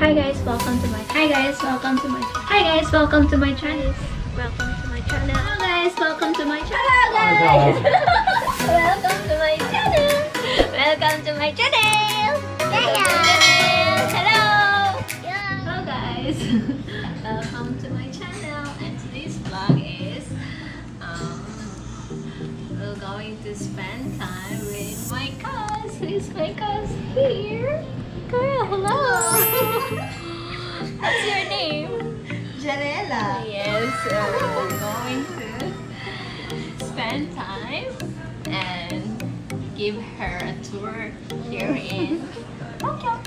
Hi guys, welcome to my Hi guys, welcome to my Hi guys, welcome to my channel. Welcome to my channel. Hello guys, welcome to my channel guys. welcome to my channel. Welcome to my channel. Yeah. Hello. Hello guys. welcome to my channel and today's vlog is um we're going to spend time with my cuz. Who's my cuz here? Girl, hello. What's your name? Janela. Yes, so we're going to spend time and give her a tour here in Tokyo.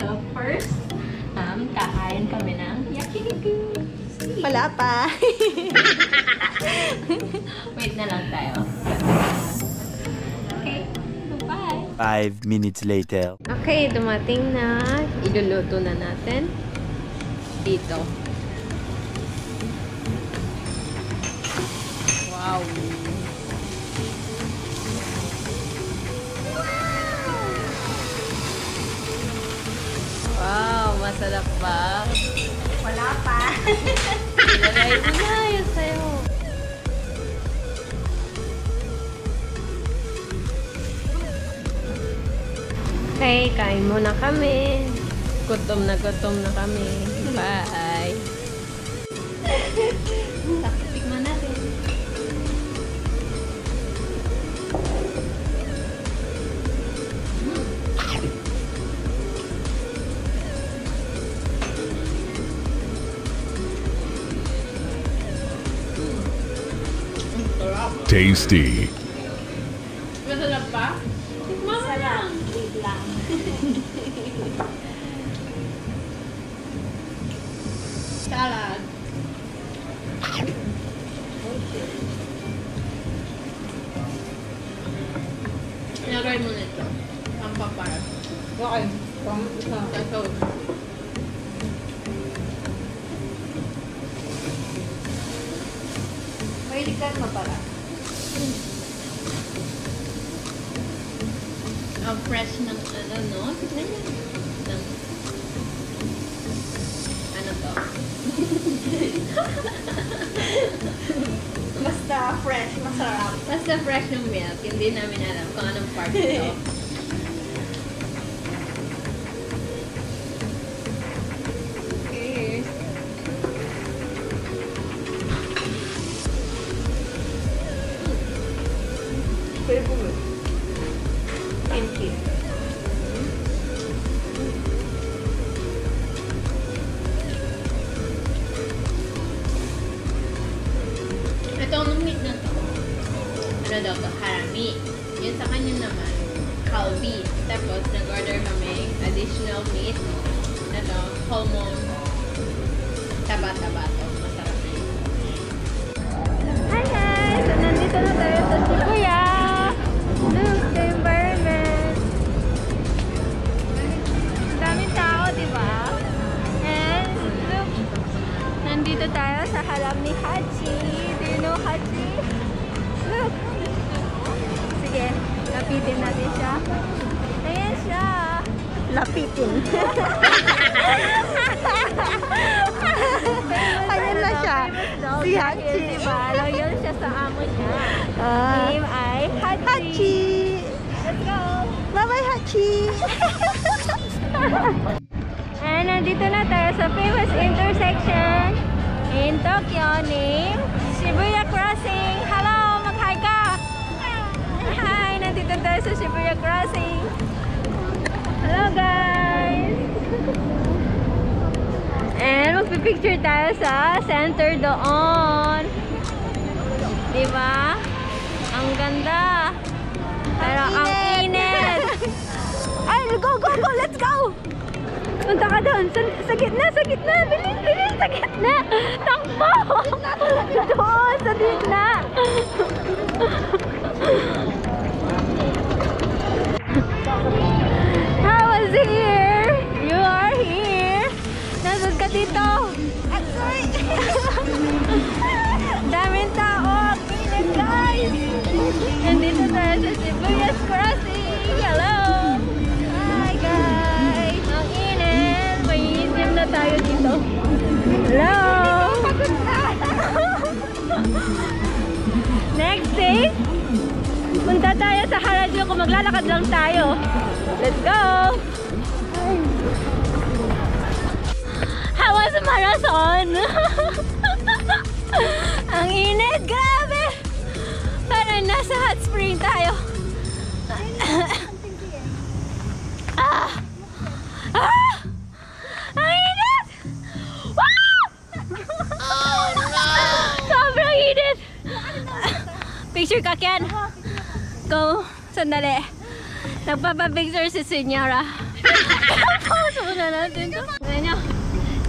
So first, um, kakain kami ng yakiniku. Wala pa. Wait na lang tayo. Five minutes later. Okay, dumating na. Iluluto na natin. Dito. Wow. Wow, masarap ba? Kain muna kami. Gutom na gutom na kami. Bye. Tikman natin. Tasty. Basta fresh, masarap. Basta fresh yung milk. Hindi namin alam kung anong part ito. Additional meat. Ano, homon. Taba-taba to. Hachi. And nandito na tayo sa famous intersection in Tokyo named Shibuya Crossing. Hello! Mag-hi ka! Hi! Nandito tayo sa Shibuya Crossing. Hello guys! And magpipicture tayo sa center doon. Diba? Ang ganda. Pero ang go, go, go. Let's go. Punta ka doon. Sa, sa gitna, sa gitna. Bilis, Next day, punta tayo sa Harajuku. Maglalakad lang tayo. Let's go! How was the marathon? Ang init! Grabe! Parang nasa hot spring tayo. ah! Picture ka, Ken? Go. Sandali. Nagpapapicture si Senyora. Pause muna natin to. Nyo,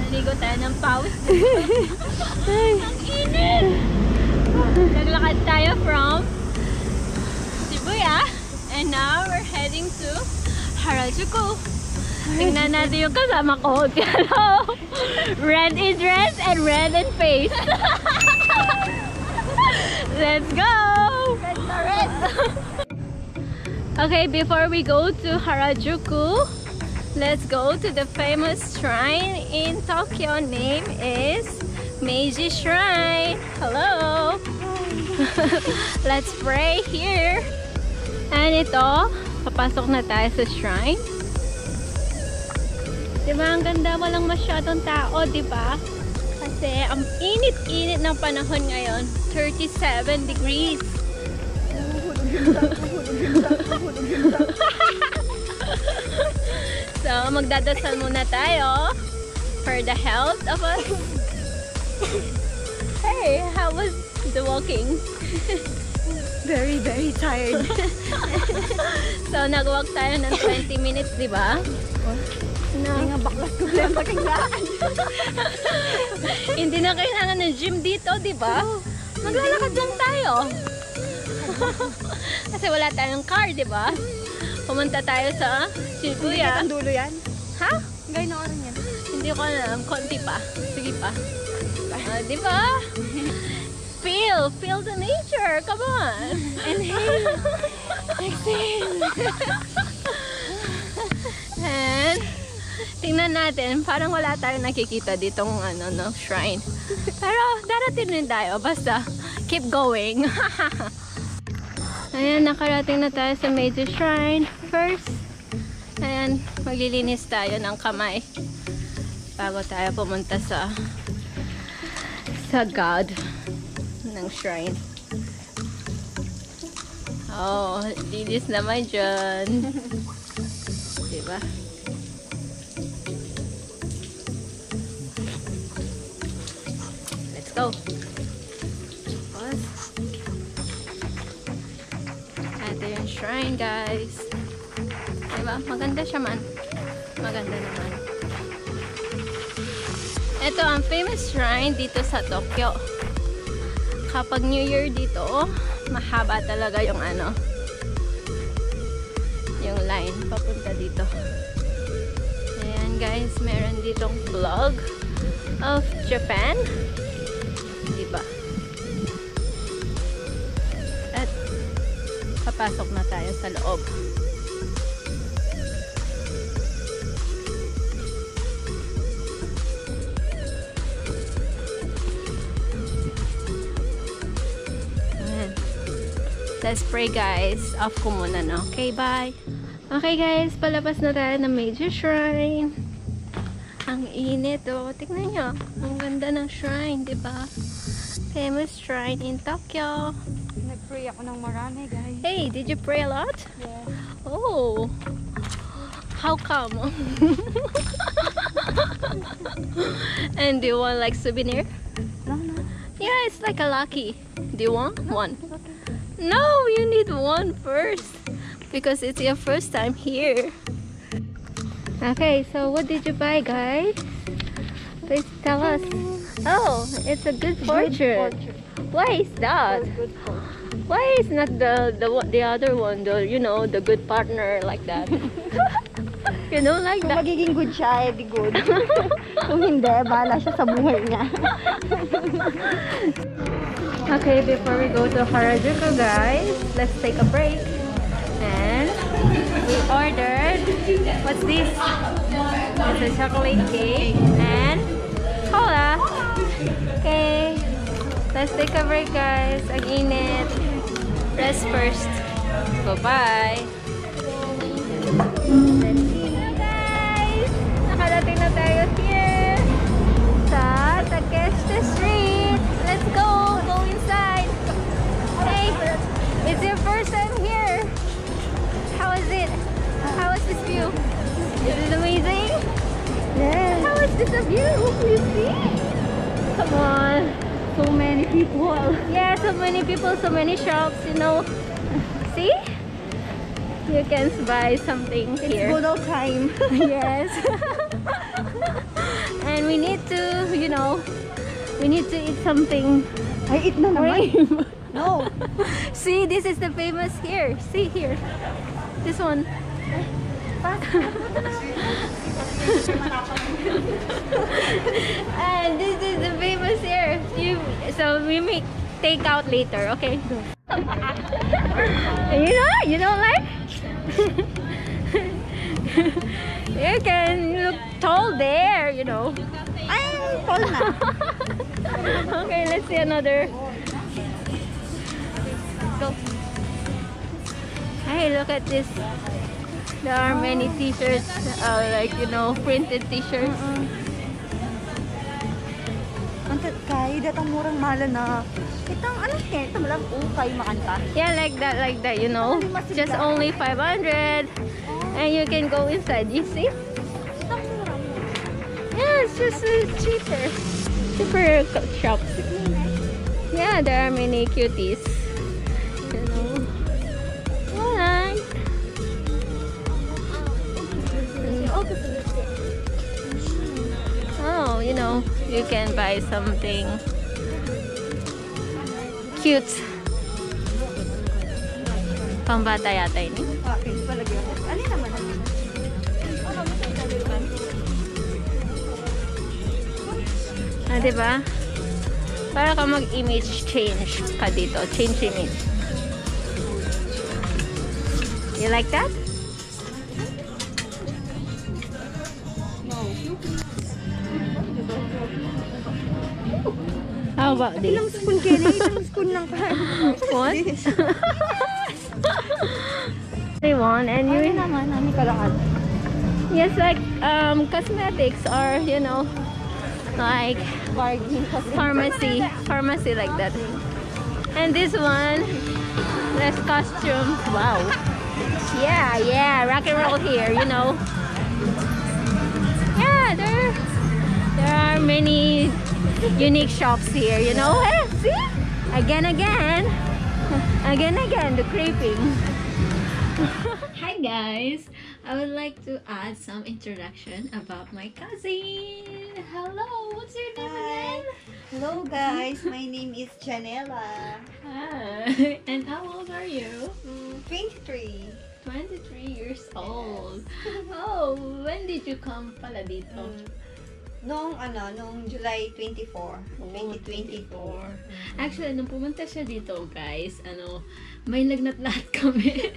naligo tayo ng. Ay, ang init! Naglakad tayo from Shibuya and now we're heading to Harajuku. Tingnan natin yung kasama ko. Hello! Red in dress and red in face. Let's go! okay, before we go to Harajuku, let's go to the famous shrine in Tokyo. Name is Meiji Shrine. Hello! let's pray here. And ito, papasok na tayo sa shrine. Diba, ang ganda, walang masyadong tao, diba? Kasi ang init-init ng panahon ngayon, 37 degrees. so, magdadasal muna tayo for the health of us. Hey, how was the walking? Very, very tired. So, nag-walk tayo ng 20 minutes, di ba? No. Nga baklas ko lang pakinggaan. Hindi na kailangan ng gym dito, di ba? Maglalakad lang tayo. Kasi wala tayong car, di ba? Pumunta tayo sa Shibuya. Ang dulo yan. Ha? Gay na oran yan. Hindi ko alam. Konti pa. Sige pa. Ah, di ba? Feel. Feel the nature. Come on. Inhale. Exhale. And, tingnan natin. Parang wala tayong nakikita ditong ano, no, shrine. Pero, darating din tayo. Basta, keep going. Ayan, nakarating na tayo sa major shrine. First, ayan, maglilinis tayo ng kamay. Bago tayo pumunta sa sa God ng shrine. Oh, linis naman dyan. diba? Let's go. Shrine, guys. Diba? Maganda siya man. Maganda naman. Ito ang famous shrine dito sa Tokyo. Kapag New Year dito, mahaba talaga yung ano, yung line papunta dito. Ayan guys, meron ditong vlog of Japan. Papasok na tayo sa loob. Ayan. Let's pray guys. Off ko muna no. Okay, bye. Okay guys, palabas na tayo ng major shrine. Ang init oh. Tignan nyo. Ang ganda ng shrine, ba? Famous shrine in Tokyo. Nag-pray ako ng marami, guys. Hey, did you pray a lot? Yes. Oh. How come? and do you want like souvenir? No, no. Yeah, it's like a lucky. Do you want one? No, you need one first because it's your first time here. Okay, so what did you buy, guys? Please tell us. Um, oh, it's a good fortune. Why is that? Why is not the the the other one, the you know, the good partner like that? you know, like Kung that. magiging good siya, eh, di good. Kung hindi, bahala siya sa buhay niya. Okay, before we go to Harajuku, guys, let's take a break. And we ordered, what's this? It's a chocolate cake and cola. Okay. Let's take a break, guys. Ang init. Rest first. Bye-bye. Let's see na, guys. Nakadating na tayo here sa Takeshita Street. Let's go. Go inside. Hey, it's your first time here. How is it? How is this view? Is it amazing? Yes. How is this a view? You see? Come on. So many people. Yeah, so many people, so many shops, you know. See? You can buy something It's here. good old time. yes. and we need to, you know, we need to eat something. I eat na naman. No. See, this is the famous here. See here. This one. We may take out later, okay? you know, you don't like? you can look tall there, you know. Ay, tall okay, let's see another. Go. Hey, look at this. There are many t-shirts, uh, like, you know, printed t-shirts. Kay, datang murang mahal na. Itang, ano siya? Ito lang, ukay makanta. Yeah, like that, like that, you know. Just only 500. And you can go inside, you see? Yeah, it's just uh, cheaper. Cheaper shops. Yeah, there are many cuties. You know. Alright. Oh, you know, you can buy something cute. Pambata yata ini. Naman? Ah, di ba? Para ka mag-image change ka dito. Change image. You like that? How about Ilang this? spoon kayo na? Ilang spoon lang kayo. What? They want and Ano you naman? Ano kalakad? yes like um cosmetics or you know like Bargain kasi. pharmacy pharmacy like that and this one less costume wow yeah yeah rock and roll here you know yeah there there are many unique shops here you know hey, see again again again again the creeping hi guys i would like to add some introduction about my cousin hello what's your name Hi. again Hello guys, my name is Janela. Hi. And how old are you? Mm, 23. 23 years old. Oh, when did you come pala dito? Mm, Noong ano, noong July 24, Oh, 2024. Actually, nung pumunta siya dito, guys, ano, may lagnat lahat kami.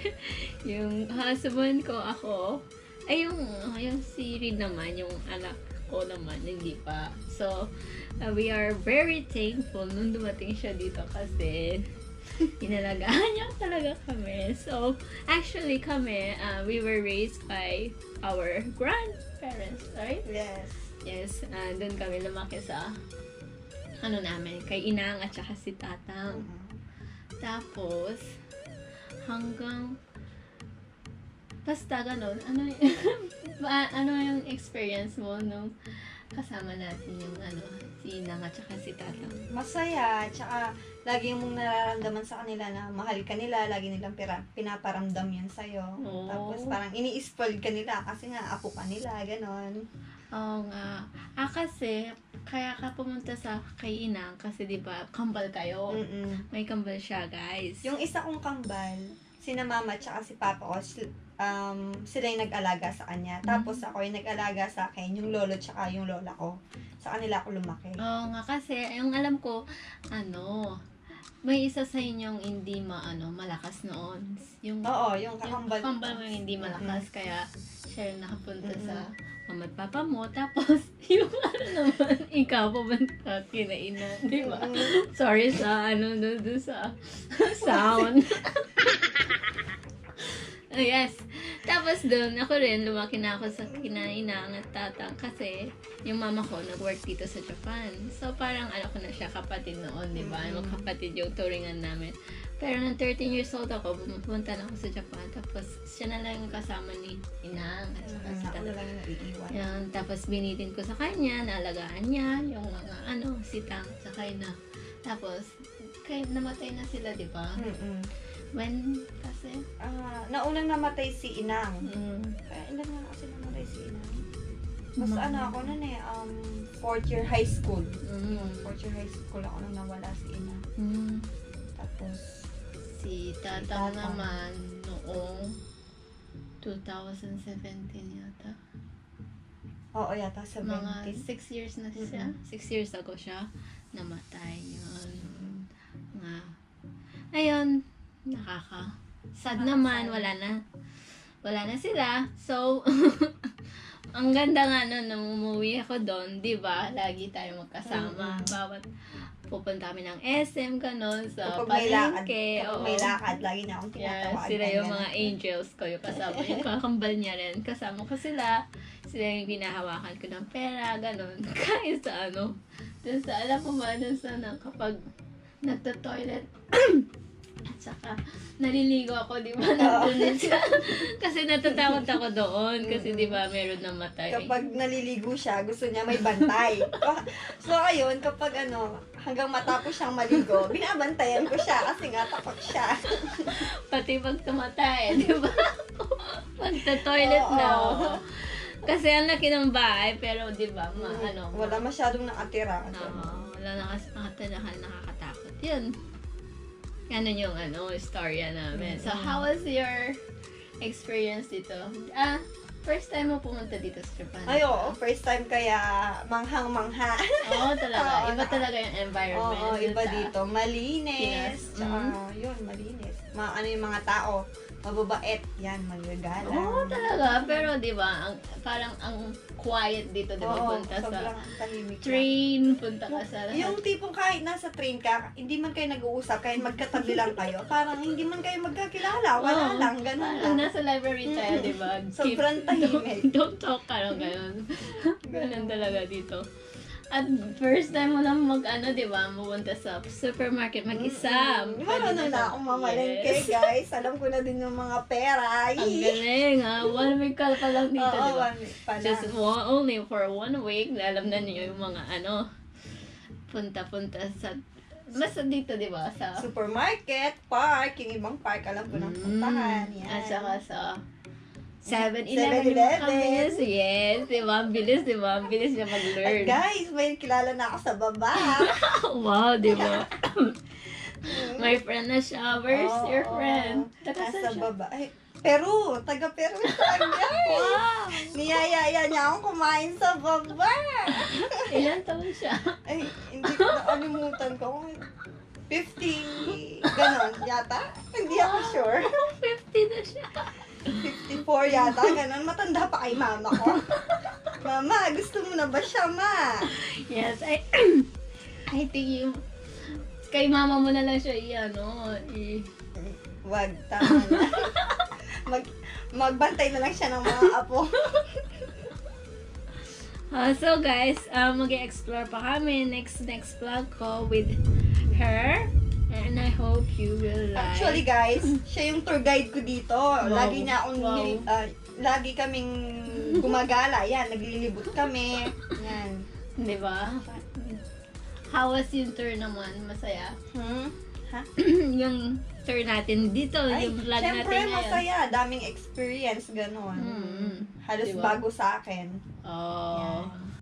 yung husband ko, ako, ay yung, yung si Reed naman, yung anak ko naman, hindi pa. So, uh, we are very thankful nung dumating siya dito kasi inalagaan niya talaga kami. So, actually kami, uh, we were raised by our grandparents, right? Yes. Yes, uh, doon kami lumaki sa ano namin, kay Inang at saka si Tatang. Tapos, hanggang basta ganun, ano, ano yung experience mo nung kasama natin yung ano, si Inang at saka si Tatang? Masaya, tsaka lagi mong nararamdaman sa kanila na mahal ka nila, lagi nilang pira, pinaparamdam yun sa'yo. Oo. Tapos parang ini-spoil ka nila kasi nga apo ka nila, ganon. Oo nga. Ah, kasi, kaya ka pumunta sa kay Inang kasi di ba kambal kayo. Mm-mm. May kambal siya, guys. Yung isa kong kambal, sina mama tsaka si papa ko, um, sila yung nag-alaga sa kanya. Tapos ako yung nag-alaga sa akin, yung lolo tsaka yung lola ko. Sa kanila ako lumaki. Oo nga kasi, yung alam ko, ano, may isa sa inyong hindi maano malakas noon. Yung Oo, yung yung kakambal. kakambal mo yung hindi malakas, kaya siya yung nakapunta Mm-mm. sa mama at papa mo. Tapos, yung ano naman, ikaw pumunta kinaina, di ba? Sorry sa ano, doon doon sa sound. Oh, yes. Tapos doon, ako rin, lumaki na ako sa kinainang at tatang kasi yung mama ko nag-work dito sa Japan. So, parang ano ko na siya, kapatid noon, di ba? Magkapatid yung turingan namin. Pero nung 13 years old ako, pumunta na ako sa Japan. Tapos, siya na lang yung kasama ni Inang at saka si lang yung naiiwan. Yan, tapos binitin ko sa kanya, naalagaan niya, yung mga ano, sitang, saka na. Tapos, kaya namatay na sila, di ba? Mm-mm. When, kasi, Ah, naunang namatay si Inang. mm, Kaya ilan na kasi namatay si Inang. Mas Ma- ano ako nun eh, um, fourth year high school. mm, Fourth year high school ako nung nawala si Inang. mm, Tapos, si tatang tatang. naman noong 2017 yata. oo yata, 17. Mga 6 years na siya. 6 years ago siya namatay yun. Nga. Ayun, nakaka. Sad naman, wala na. Wala na sila. So, ang ganda nga nun, nung umuwi ako doon, di ba? Lagi tayo magkasama. Mm-mm. Bawat pupunta kami ng SM, ganon, sa lakad, palengke. oo. may lakad, lagi niya akong Yeah, tinatawagan. sila yung mga angels ko, yung kasama, yung kakambal niya rin. Kasama ko sila. Sila yung ginahawakan ko ng pera, ganun. Kahit sa ano. Dun sa, alam mo ba, dun sa na, kapag nagto-toilet, at saka naliligo ako, di ba? Nandun siya. kasi natatakot ako doon. Kasi di ba, meron namatay. Kapag naliligo siya, gusto niya may bantay. so, ayun, kapag ano, hanggang matapos siyang maligo, binabantayan ko siya kasi nga takot siya. Pati pag tumatay, di ba? Pagta-toilet na. Oo. oo. Kasi ang laki ng bahay, pero di ba, ma, ano, ma- Wala masyadong nakatira. Oo, wala na kasi nakatalahan, nakakatakot. Yun. Ganun yung ano, istorya namin. So, how was your experience dito? Ah, first time mo pumunta dito sa Japan? Ay, oo, first time kaya manghang-mangha. Oo, talaga. Oo, iba na- talaga yung environment. Oo, iba dito. Malinis. Pinas. Tsaka, Mhm. yun, malinis. Ma ano yung mga tao, mababait. Yan, magagala. Oo, talaga. Pero, di ba, ang, parang ang quiet dito, di ba? Oo, punta sa train, punta ka sa... Yung tipong kahit nasa train ka, hindi man kayo nag-uusap, kahit magkatabi lang kayo, parang hindi man kayo magkakilala, wala Oo. lang, ganun Parang lang. nasa library tayo, di ba? Sobrang tahimik. Don't, don't talk ka lang ganun. ganun talaga dito. At first time mo lang mag, ano, di ba, pumunta sa supermarket mag-isa. Mm, Pwede Marunong na sa- akong mamalengke, Yes. guys. Alam ko na din yung mga pera. Ang galing, ha? One week ka pa lang dito, di ba? Just one, only for one week, alam na niyo yung mga, ano, punta-punta sa, basta dito, di ba? Sa, Supermarket, park, yung ibang park, alam ko nang puntahan. Yan. Mm. At saka sa 7-Eleven 7-Eleven. yung kabilis. Yes, di ba? Ang bilis, di ba? Ang bilis niya At mag-learn. guys, may kilala na ako sa baba. wow, di ba? May friend na siya. Where's Oo, your friend? Nasa saan siya? baba. Ay, Peru. Taga Peru siya, guys. Wow! Niyayaya niya akong kumain sa baba. Ilan taon siya? Ay, hindi ko nakalimutan ko. 50, ganon yata. Hindi ako sure. 50 na siya. 54 yata, ganon. Matanda pa kay mama ko. Mama, gusto mo na ba siya, ma? Yes, I, I think you, kay mama mo na lang siya i-ano, i, Wag, tama na. Mag, magbantay na lang siya ng mga apo. Uh, so guys, uh, mag-explore pa kami next next vlog ko with her. And I hope you will like. Actually, guys, siya yung tour guide ko dito. Lagi niya akong, Wow. ah, lagi kaming gumagala. Yan, naglilibot kami. Yan. Di ba? How was yung tour naman? Masaya? Hmm? yung tour natin dito, Ay, yung vlog syempre, natin ngayon. masaya. Daming experience, ganon. Mm, Halos diba? bago sa akin. Oh. Yan.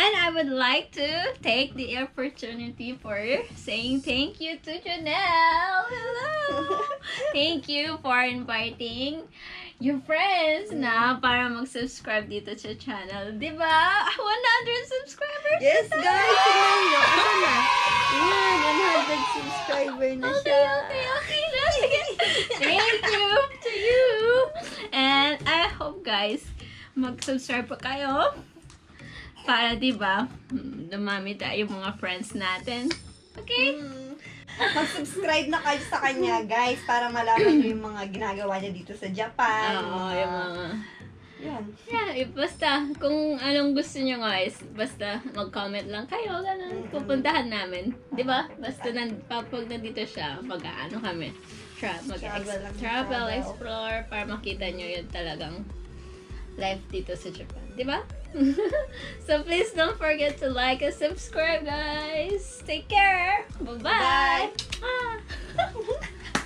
And I would like to take the opportunity for saying thank you to Janelle. Hello. thank you for inviting your friends na para mag-subscribe dito sa channel. Di ba? 100 subscribers Yes, guys! Tingnan nyo. Ito na. Yan, 100 subscriber na Okay, siya. okay, okay. Sige. Thank you to you. And I hope guys, mag-subscribe pa kayo. Para, di ba, dumami tayo mga friends natin. Okay? Mm. Mag-subscribe na kayo sa kanya, guys, para malaman nyo yung mga ginagawa niya dito sa Japan. Oo, yung mga... Yan. Yeah, eh, basta, kung anong gusto nyo guys, basta mag-comment lang kayo, ganun, pupuntahan namin. Di ba? Basta nan, pag nandito siya, mag-ano kami, tra mag Travel lang, travel, travel. explore, para makita nyo yung talagang life dito sa Japan. Di ba? so please don't forget to like and subscribe, guys. Take care. Bye-bye. Ah.